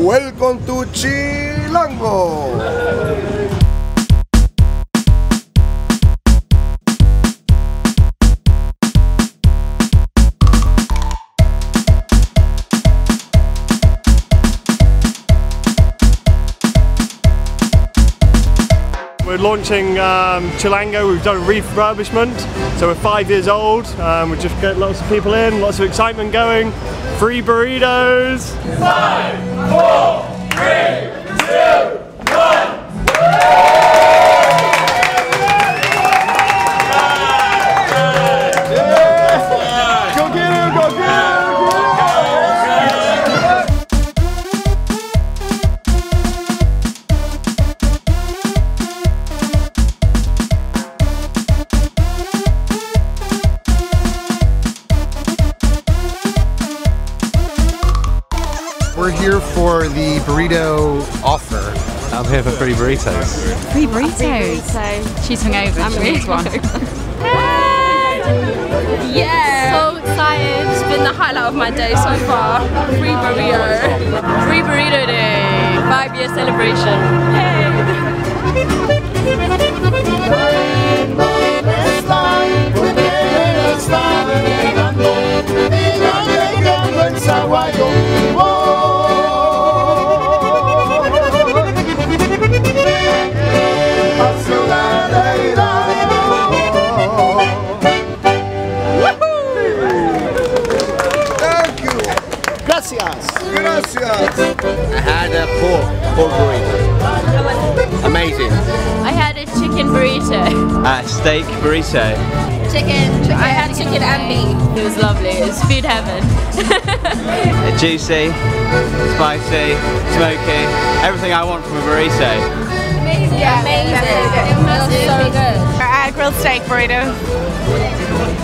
Welcome to Chilango. Launching um, Chilango. We've done refurbishment, so we're five years old. Um, we just get lots of people in, lots of excitement going. Free burritos. Five, four, three, here for the burrito offer. I'm here for free burritos. Free burritos. She's hungover. I'm She needs one. Yeah. So excited. It's been the highlight of my day so far. Free burrito. Free burrito day. Five year celebration. Thank Gracias. I had a pork, pork burrito. Amazing. I had a chicken burrito. A steak burrito. Chicken. I had chicken and beef. It was lovely. It was food heaven. Juicy, spicy, smoky. Everything I want from a burrito. Amazing. Amazing. It was so good. I had grilled steak burrito.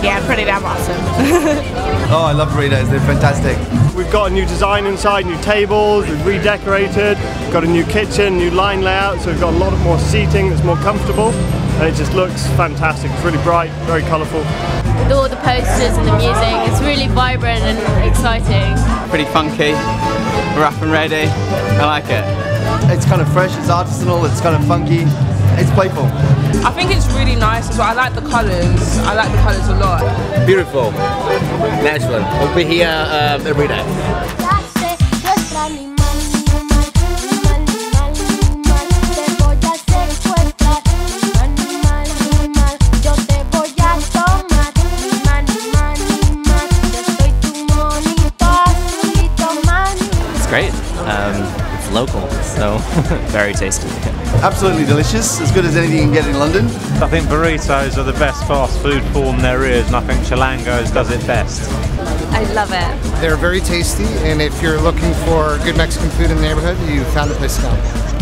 Yeah, pretty damn awesome. Oh, I love burritos. They're fantastic. We've got a new design inside, new tables, we've redecorated, got a new kitchen, new line layout, so we've got a lot of more seating that's more comfortable, and it just looks fantastic. It's really bright, very colourful. With all the posters and the music, it's really vibrant and exciting. Pretty funky, rough and ready. I like it. It's kind of fresh, it's artisanal, it's kind of funky, it's playful. I think it's really nice as well. I like the colours. I like the colours a lot. Beautiful. Natural. We'll be here every day. Local, so very tasty. Absolutely delicious, as good as anything you can get in London. I think burritos are the best fast food form there is, and I think Chilango's does it best. I love it. They're very tasty, and if you're looking for good Mexican food in the neighborhood, you found the place to come.